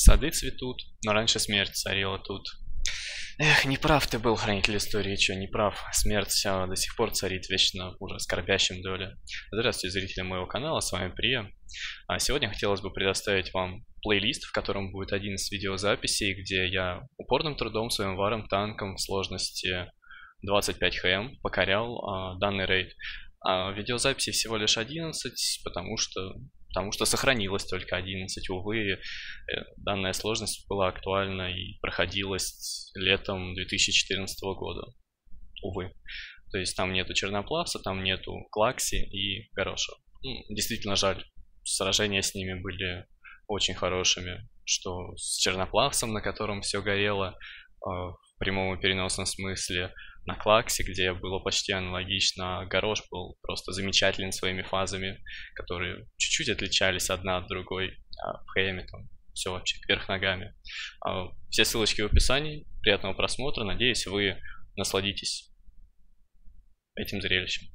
Сады цветут, но раньше смерть царила тут. Эх, не прав ты был, хранитель истории, что не прав. Смерть а, до сих пор царит вечно уже скорбящим доле. Здравствуйте, зрители моего канала, с вами Прия. А сегодня хотелось бы предоставить вам плейлист, в котором будет один из видеозаписей, где я упорным трудом своим варом танком в сложности 25 хм покорял а, данный рейд. А видеозаписи всего лишь 11, потому что потому что сохранилось только 11. Увы, э, данная сложность была актуальна и проходилась летом 2014 года. Увы. То есть там нету Черноплавца, там нету Клакси и Гороша. Ну, действительно жаль. Сражения с ними были очень хорошими. Что с Черноплавцем, на котором все горело, э, в прямом и переносном смысле, на Клаксе, где было почти аналогично, Горош был просто замечателен своими фазами, которые чуть-чуть отличались одна от другой, а в Хэме там все вообще кверх ногами. А, все ссылочки в описании, приятного просмотра, надеюсь, вы насладитесь этим зрелищем.